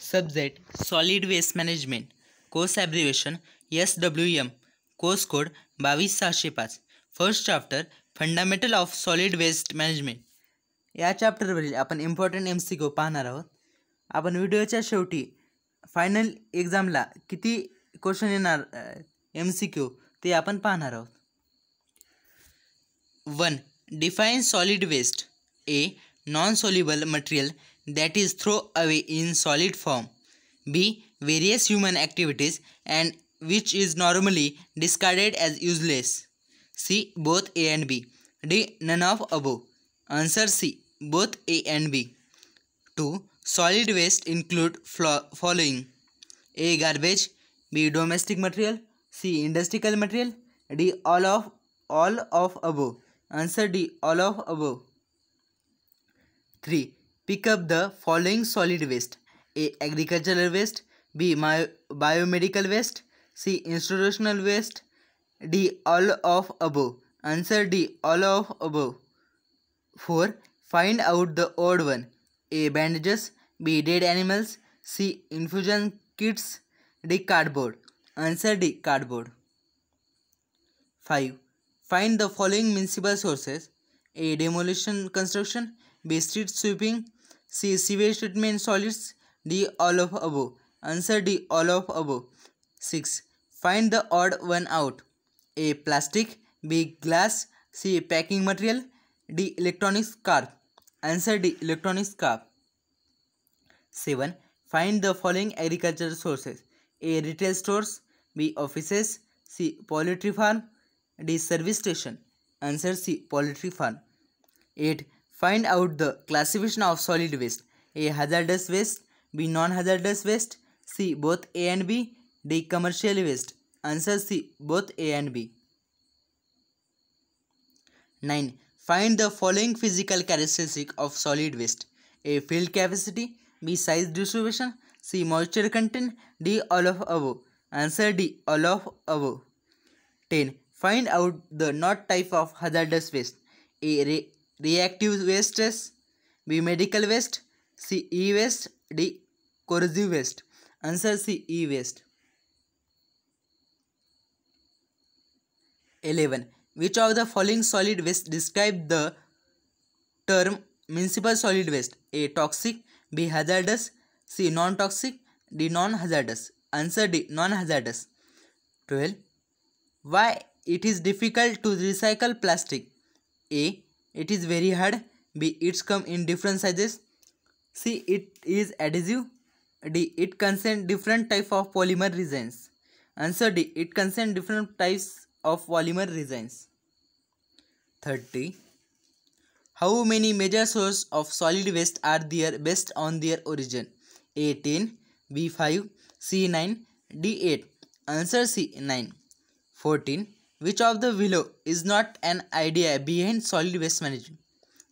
Subject solid waste management course abbreviation S W M course code बावीस सहाशे पाच first chapter fundamental of solid waste management. या चॅप्टरवरील आपण इम्पॉर्टंट एम सी क्यू पाहणार आहोत. आपण व्हिडिओच्या शेवटी फायनल एक्झामला किती क्वेश्चन येणार एम सी क्यू ते आपण पाहणार आहोत. One define solid waste a non soluble material that is throw away in solid form. B various human activities and which is normally discarded as useless. C both a and b. D none of above. Answer c both a and b. 2 solid waste include following. A garbage. B domestic material. C industrial material. D all of all of above. Answer d all of above. 3 Pick up the following solid waste A. Agricultural waste B. Biomedical waste C. Institutional waste D. All of above Answer D. All of above 4. Find out the odd one A. Bandages B. Dead animals C. Infusion kits D. Cardboard Answer D. Cardboard 5. Find the following municipal sources A. Demolition construction B. Street sweeping C. Sewage treatment solids. D. All of above. Answer D. All of above. 6. Find the odd one out. A. Plastic. B. Glass. C. Packing material. D. Electronic scrap. Answer D. Electronic scrap. 7. Find the following agricultural sources. A. Retail stores. B. Offices. C. Poultry farm. D. Service station. Answer C. Poultry farm. 8. Find out the classification of solid waste. A. Hazardous waste. B. Non-hazardous waste. C. Both A and B. D. Commercial waste. Answer C. Both A and B. 9. Find the following physical characteristic of solid waste. A. Field capacity. B. Size distribution. C. Moisture content. D. All of above. Answer D. All of above. 10. Find out the not type of hazardous waste. A reactive wastes, B medical waste, C e waste, D corrosive waste. Answer C e waste. 11. Which of the following solid waste describe the term municipal solid waste? A toxic, B hazardous, C non-toxic, D non-hazardous. Answer D non-hazardous. 12. Why it is difficult to recycle plastic? A it is very hard. B it's come in different sizes. C it is adhesive. D it contains different type of polymer resins. Answer d it contains different types of polymer resins. 30 how many major sources of solid waste are there based on their origin? A 10 b 5 c 9 d 8 answer c 9 14 which of the below is not an idea behind solid waste management?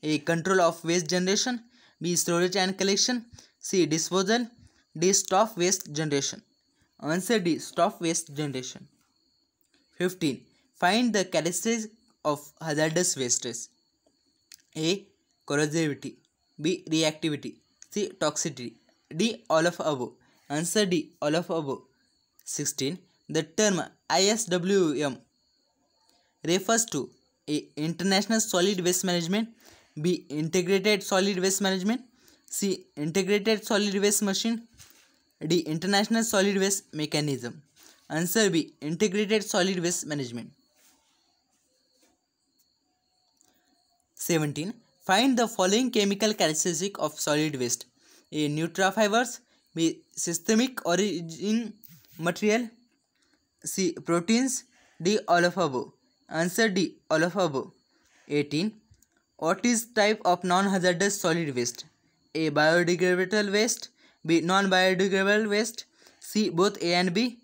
A. Control of waste generation. B. Storage and collection. C. Disposal. D. Stop waste generation. Answer D. Stop waste generation. 15. Find the characteristics of hazardous wastes. A. Corrosivity. B. Reactivity. C. Toxicity. D. All of above. Answer D. All of above. 16. The term ISWM refers to A. International Solid Waste Management B. Integrated Solid Waste Management C. Integrated Solid Waste Machine D. International Solid Waste Mechanism Answer B. Integrated Solid Waste Management 17. Find the following chemical characteristic of solid waste. A. Nutrafibers B. Systemic origin material C. Proteins D. All of above Answer D. All of above. 18. What is type of non-hazardous solid waste? A. Biodegradable waste. B. Non-biodegradable waste. C. Both A and B.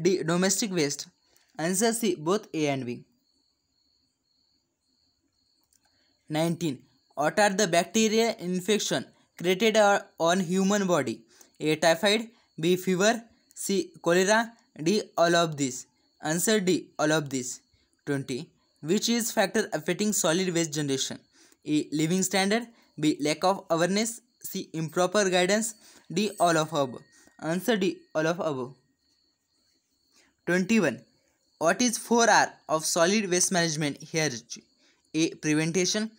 D. Domestic waste. Answer C. Both A and B. 19. What are the bacterial infection created on human body? A. Typhoid. B. Fever. C. Cholera. D. All of these. Answer D. All of these. 20. Which is factor affecting solid waste generation? A. Living standard. B. Lack of awareness. C. Improper guidance. D. All of above. Answer D. All of above. 21. What is 4R of solid waste management here? A. Prevention,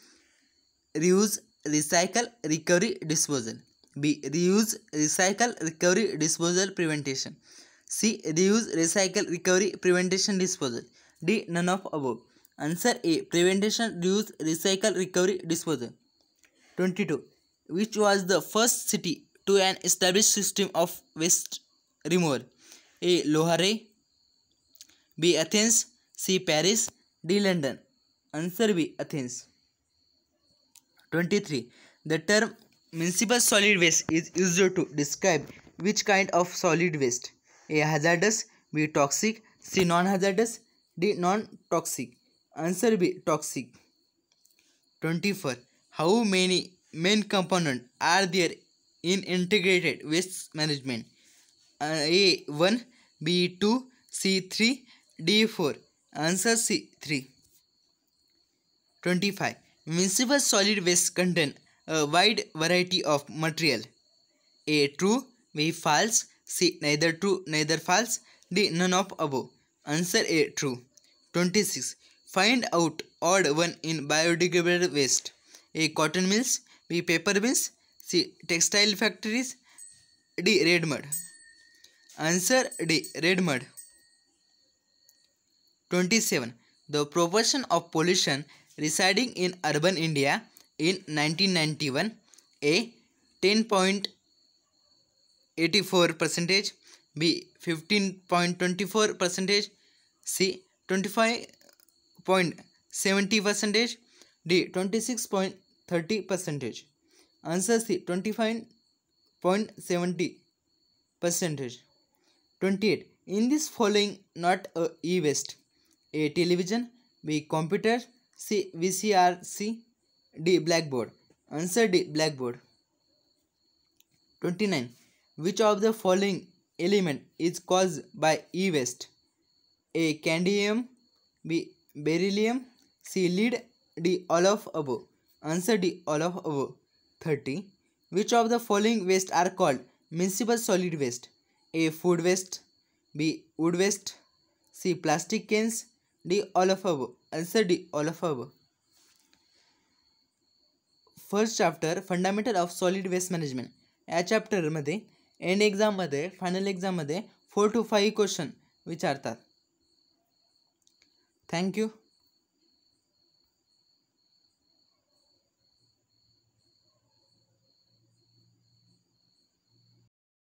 reuse, recycle, recovery, disposal. B. Reuse, recycle, recovery, disposal, prevention. C. Reuse, recycle, recovery, prevention, disposal. D. None of above. Answer A. Prevention, reuse, recycle, recovery, disposal. 22. Which was the first city to an established system of waste removal? A. Lahore. B. Athens. C. Paris. D. London. Answer B. Athens. 23. The term municipal solid waste is used to describe which kind of solid waste? A. Hazardous. B. Toxic. C. Non-hazardous. D. Non-toxic. Answer B. Toxic. 24. How many main components are there in integrated waste management? Uh, A. 1. B. 2. C. 3. D. 4. Answer C. 3. 25. Municipal solid waste contain a wide variety of material. A. True. B. False. C. Neither true, neither false. D. None of above. Answer A. True. 26. Find out odd one in biodegradable waste. A. Cotton mills. B. Paper mills. C. Textile factories. D. Red mud. Answer D. Red mud. 27. The proportion of pollution residing in urban India in 1991 A 10.84 percentage B 15.24 percentage C 25.70 percentage D 26.30 percentage Answer C 25.70 percentage 28 in this following not a e-waste a television b computer C. VCR C. D. Blackboard. Answer D. Blackboard. 29. Which of the following element is caused by e-waste? A cadmium B beryllium C lead D all of above answer D all of above thirty which of the following waste are called municipal solid waste A food waste B wood waste C plastic cans D all of above answer D all of above first chapter fundamental of solid waste management या चॅप्टरमध्ये end एक्झाममध्ये final एक्झाममध्ये four to five question विचारतात. Thank you.